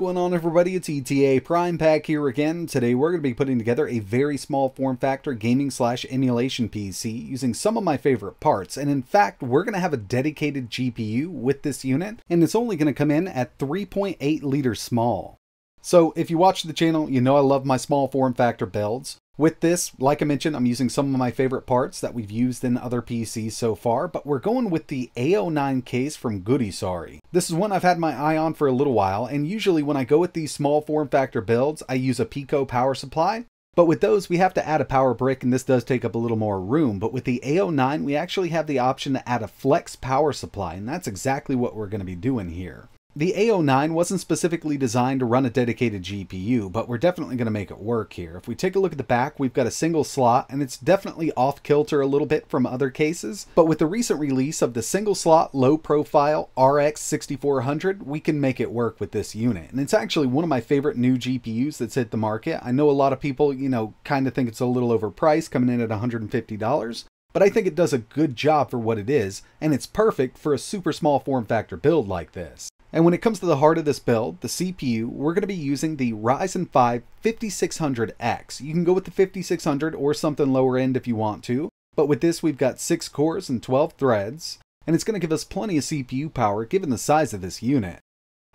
going on everybody? It's ETA Prime Pack here again. Today we're going to be putting together a very small form factor gaming slash emulation PC using some of my favorite parts. And in fact, we're going to have a dedicated GPU with this unit and it's only going to come in at 3.8 liters small. So if you watch the channel, you know I love my small form factor builds. With this, like I mentioned, I'm using some of my favorite parts that we've used in other PCs so far, but we're going with the A09 case from Goodisory. This is one I've had my eye on for a little while, and usually when I go with these small form factor builds, I use a Pico power supply, but with those, we have to add a power brick, and this does take up a little more room. But with the A09, we actually have the option to add a flex power supply, and that's exactly what we're going to be doing here. The A09 wasn't specifically designed to run a dedicated GPU, but we're definitely going to make it work here. If we take a look at the back, we've got a single slot, and it's definitely off kilter a little bit from other cases. But with the recent release of the single slot low profile RX 6400, we can make it work with this unit. And it's actually one of my favorite new GPUs that's hit the market. I know a lot of people, you know, kind of think it's a little overpriced, coming in at $150 but I think it does a good job for what it is, and it's perfect for a super small form factor build like this. And when it comes to the heart of this build, the CPU, we're going to be using the Ryzen 5 5600X. You can go with the 5600 or something lower end if you want to, but with this we've got 6 cores and 12 threads, and it's going to give us plenty of CPU power given the size of this unit.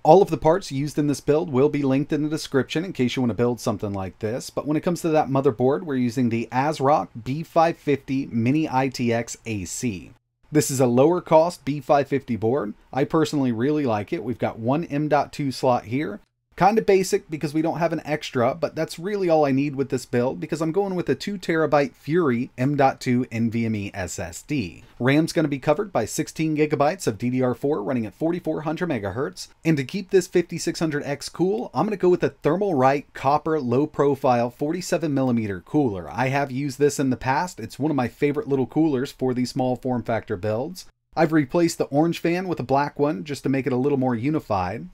All of the parts used in this build will be linked in the description in case you want to build something like this, but when it comes to that motherboard, we're using the ASRock B550 Mini ITX AC. This is a lower cost B550 board. I personally really like it. We've got one M.2 slot here, Kind of basic because we don't have an extra, but that's really all I need with this build because I'm going with a 2TB Fury M.2 NVMe SSD. RAM's going to be covered by 16GB of DDR4 running at 4400 MHz, and to keep this 5600X cool, I'm going to go with a Thermalright copper low profile 47mm cooler. I have used this in the past, it's one of my favorite little coolers for these small form factor builds. I've replaced the orange fan with a black one just to make it a little more unified.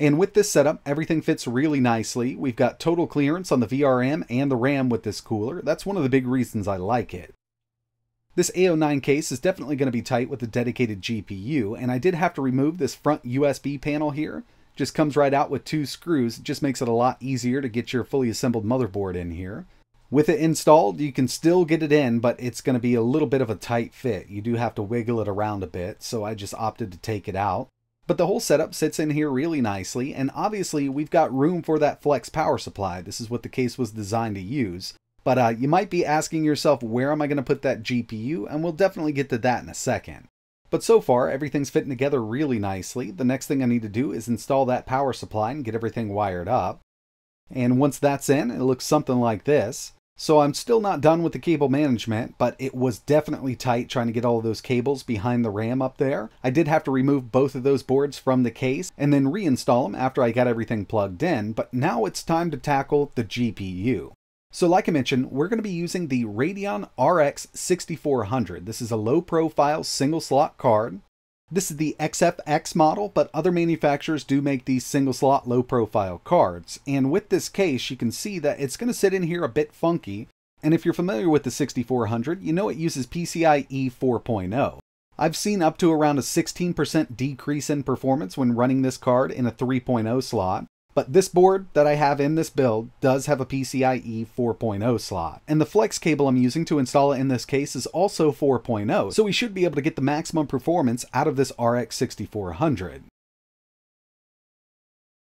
And with this setup, everything fits really nicely. We've got total clearance on the VRM and the RAM with this cooler. That's one of the big reasons I like it. This A09 case is definitely going to be tight with a dedicated GPU, and I did have to remove this front USB panel here. Just comes right out with two screws. Just makes it a lot easier to get your fully assembled motherboard in here. With it installed, you can still get it in, but it's going to be a little bit of a tight fit. You do have to wiggle it around a bit, so I just opted to take it out. But the whole setup sits in here really nicely, and obviously we've got room for that flex power supply. This is what the case was designed to use. But uh, you might be asking yourself, where am I going to put that GPU? And we'll definitely get to that in a second. But so far, everything's fitting together really nicely. The next thing I need to do is install that power supply and get everything wired up. And once that's in, it looks something like this. So I'm still not done with the cable management, but it was definitely tight trying to get all those cables behind the RAM up there. I did have to remove both of those boards from the case and then reinstall them after I got everything plugged in, but now it's time to tackle the GPU. So like I mentioned, we're going to be using the Radeon RX 6400. This is a low profile single slot card. This is the XFX model, but other manufacturers do make these single slot low profile cards. And with this case, you can see that it's going to sit in here a bit funky. And if you're familiar with the 6400, you know it uses PCIe 4.0. I've seen up to around a 16% decrease in performance when running this card in a 3.0 slot, but this board that I have in this build does have a PCIe 4.0 slot. And the flex cable I'm using to install it in this case is also 4.0, so we should be able to get the maximum performance out of this RX 6400.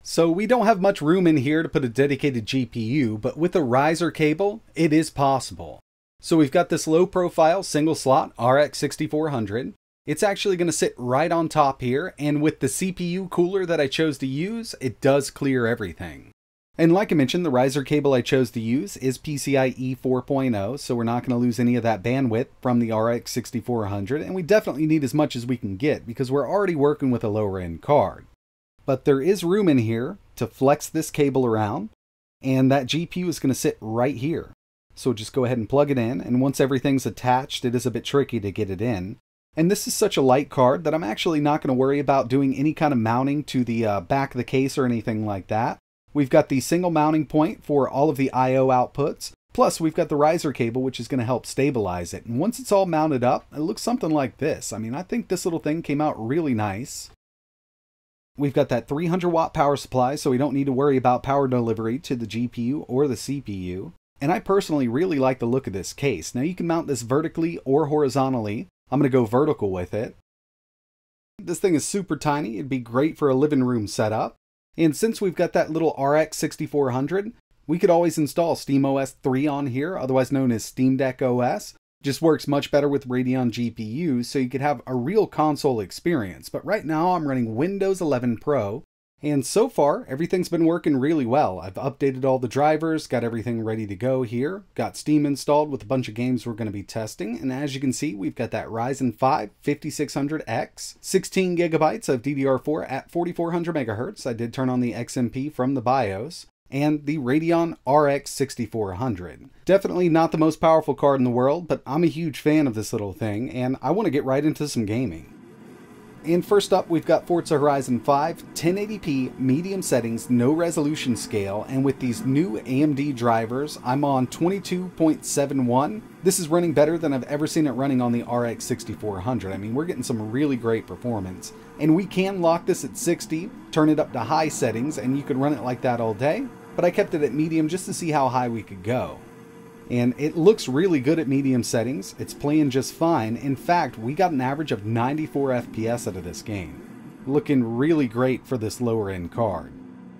So we don't have much room in here to put a dedicated GPU, but with a riser cable, it is possible. So we've got this low profile single slot RX 6400. It's actually going to sit right on top here, and with the CPU cooler that I chose to use, it does clear everything. And like I mentioned, the riser cable I chose to use is PCIe 4.0, so we're not going to lose any of that bandwidth from the RX 6400, and we definitely need as much as we can get because we're already working with a lower end card. But there is room in here to flex this cable around, and that GPU is going to sit right here. So just go ahead and plug it in, and once everything's attached, it is a bit tricky to get it in. And this is such a light card that I'm actually not going to worry about doing any kind of mounting to the uh, back of the case or anything like that. We've got the single mounting point for all of the I.O. outputs. Plus, we've got the riser cable, which is going to help stabilize it. And once it's all mounted up, it looks something like this. I mean, I think this little thing came out really nice. We've got that 300 watt power supply, so we don't need to worry about power delivery to the GPU or the CPU. And I personally really like the look of this case. Now you can mount this vertically or horizontally. I'm going to go vertical with it. This thing is super tiny. It'd be great for a living room setup. And since we've got that little RX 6400, we could always install SteamOS 3 on here, otherwise known as Steam Deck OS. Just works much better with Radeon GPUs, so you could have a real console experience. But right now I'm running Windows 11 Pro, and so far, everything's been working really well. I've updated all the drivers, got everything ready to go here, got Steam installed with a bunch of games we're going to be testing, and as you can see, we've got that Ryzen 5 5600X, 16 gigabytes of DDR4 at 4400 megahertz. I did turn on the XMP from the BIOS and the Radeon RX 6400. Definitely not the most powerful card in the world, but I'm a huge fan of this little thing, and I want to get right into some gaming. And first up, we've got Forza Horizon 5, 1080p, medium settings, no resolution scale, and with these new AMD drivers, I'm on 22.71. This is running better than I've ever seen it running on the RX 6400. I mean, we're getting some really great performance. And we can lock this at 60, turn it up to high settings, and you could run it like that all day, but I kept it at medium just to see how high we could go and it looks really good at medium settings. It's playing just fine. In fact, we got an average of 94 FPS out of this game. Looking really great for this lower end card.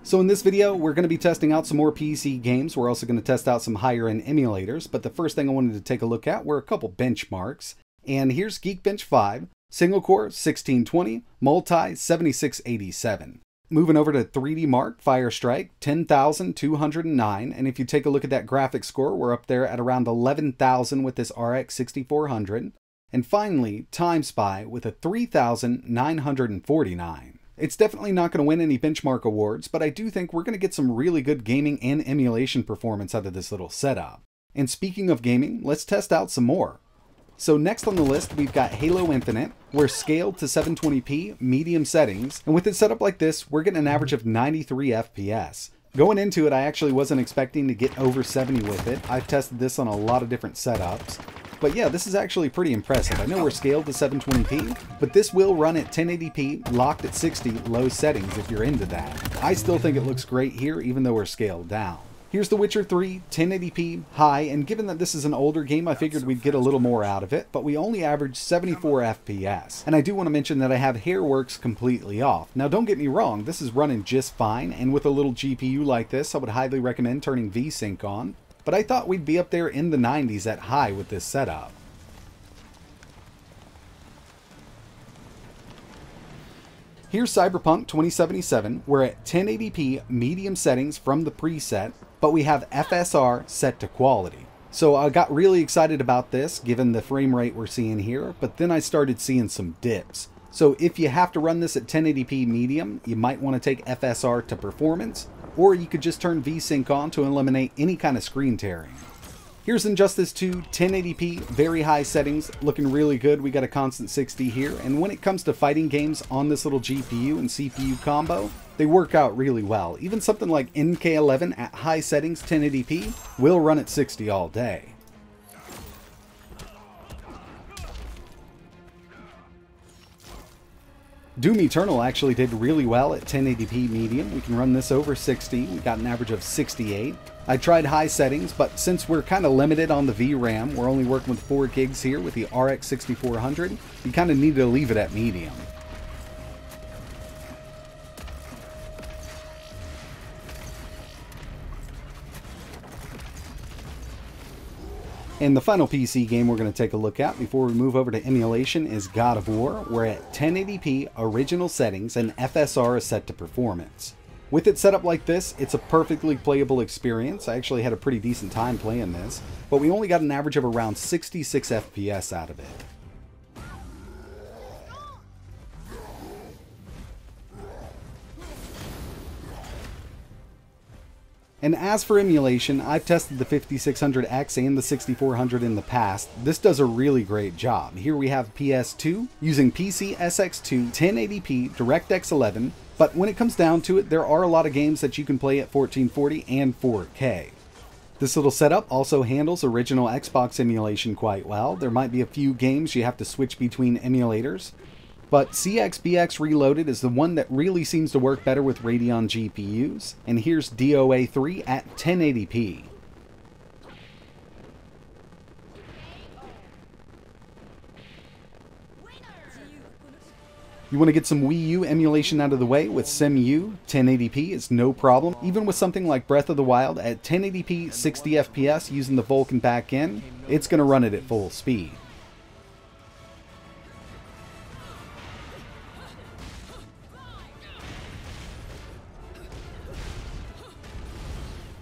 So in this video, we're going to be testing out some more PC games. We're also going to test out some higher end emulators, but the first thing I wanted to take a look at were a couple benchmarks. And here's Geekbench 5, single core 1620, multi 7687. Moving over to 3D Mark Fire Strike, 10,209. And if you take a look at that graphic score, we're up there at around 11,000 with this RX 6400. And finally, Time Spy with a 3,949. It's definitely not going to win any benchmark awards, but I do think we're going to get some really good gaming and emulation performance out of this little setup. And speaking of gaming, let's test out some more. So next on the list, we've got Halo Infinite. We're scaled to 720p, medium settings, and with it set up like this, we're getting an average of 93 FPS. Going into it, I actually wasn't expecting to get over 70 with it. I've tested this on a lot of different setups. But yeah, this is actually pretty impressive. I know we're scaled to 720p, but this will run at 1080p, locked at 60, low settings if you're into that. I still think it looks great here, even though we're scaled down. Here's The Witcher 3, 1080p, high, and given that this is an older game, I figured we'd get a little more out of it, but we only averaged 74 FPS. And I do want to mention that I have Hairworks completely off. Now don't get me wrong, this is running just fine, and with a little GPU like this, I would highly recommend turning VSync on, but I thought we'd be up there in the 90s at high with this setup. Here's Cyberpunk 2077. We're at 1080p medium settings from the preset, but we have FSR set to quality. So I got really excited about this given the frame rate we're seeing here, but then I started seeing some dips. So if you have to run this at 1080p medium, you might want to take FSR to performance, or you could just turn VSync on to eliminate any kind of screen tearing. Here's Injustice 2, 1080p, very high settings, looking really good. We got a constant 60 here. And when it comes to fighting games on this little GPU and CPU combo, they work out really well. Even something like MK11 at high settings 1080p will run at 60 all day. Doom Eternal actually did really well at 1080p medium. We can run this over 60. We got an average of 68. I tried high settings, but since we're kind of limited on the VRAM, we're only working with 4 gigs here with the RX 6400, you kind of need to leave it at medium. And the final PC game we're going to take a look at before we move over to emulation is God of War. We're at 1080p original settings and FSR is set to performance. With it set up like this, it's a perfectly playable experience. I actually had a pretty decent time playing this, but we only got an average of around 66 FPS out of it. And as for emulation, I've tested the 5600X and the 6400 in the past. This does a really great job. Here we have PS2 using PCSX2 1080p DirectX 11, but when it comes down to it, there are a lot of games that you can play at 1440 and 4K. This little setup also handles original Xbox emulation quite well. There might be a few games you have to switch between emulators, But CXBX Reloaded is the one that really seems to work better with Radeon GPUs, and here's DOA 3 at 1080p. You want to get some Wii U emulation out of the way with Cemu 1080p is no problem. Even with something like Breath of the Wild at 1080p 60 FPS using the Vulkan backend, it's going to run it at full speed.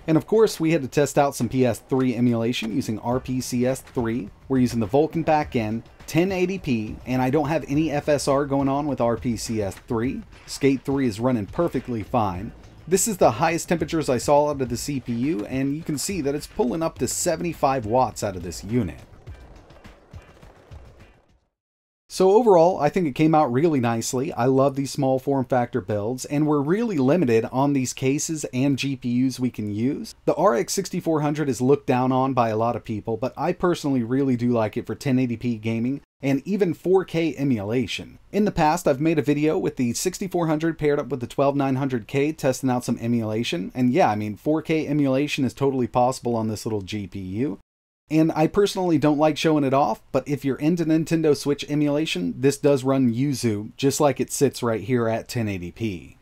And of course, we had to test out some PS3 emulation using RPCS3. We're using the Vulkan backend, 1080p, and I don't have any FSR going on with RPCS3. Skate 3 is running perfectly fine. This is the highest temperatures I saw out of the CPU, and you can see that it's pulling up to 75 watts out of this unit. So overall, I think it came out really nicely. I love these small form factor builds, and we're really limited on these cases and GPUs we can use. The RX 6400 is looked down on by a lot of people, but I personally really do like it for 1080p gaming and even 4K emulation. In the past, I've made a video with the 6400 paired up with the 12900K testing out some emulation, and yeah, I mean, 4K emulation is totally possible on this little GPU. And I personally don't like showing it off, but if you're into Nintendo Switch emulation, this does run Yuzu, just like it sits right here at 1080p.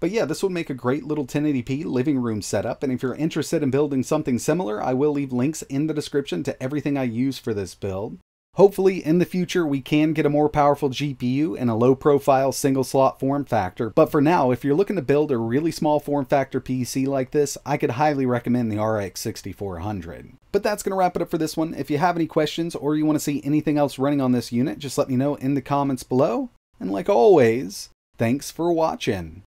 But yeah, this would make a great little 1080p living room setup, and if you're interested in building something similar, I will leave links in the description to everything I use for this build. Hopefully, in the future, we can get a more powerful GPU and a low profile single slot form factor. But for now, if you're looking to build a really small form factor PC like this, I could highly recommend the RX 6400. But that's going to wrap it up for this one. If you have any questions or you want to see anything else running on this unit, just let me know in the comments below. And like always, thanks for watching.